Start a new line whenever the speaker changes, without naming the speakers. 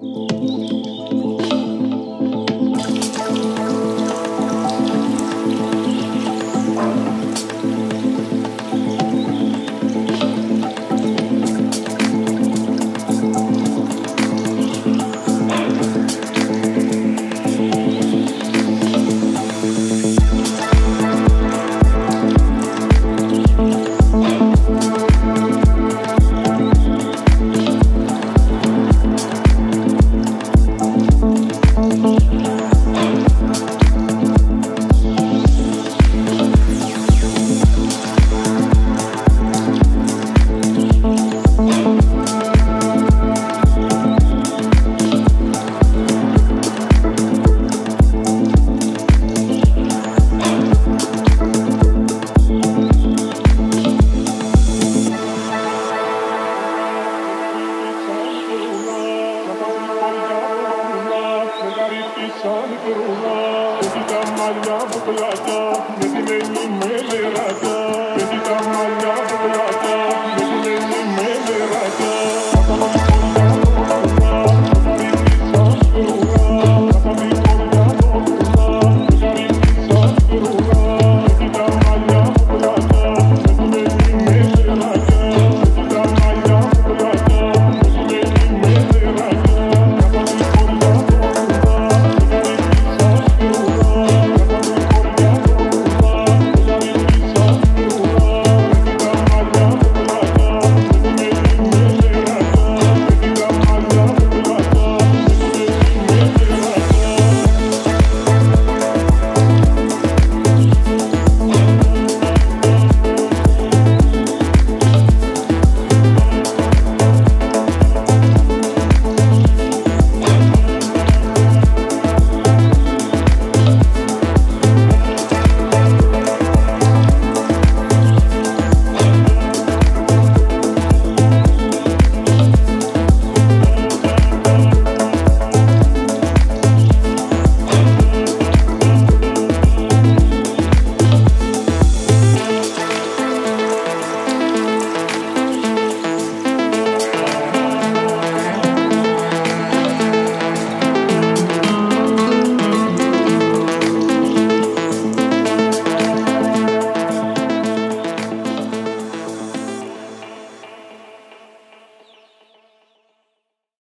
Sana kuruna, Thank you.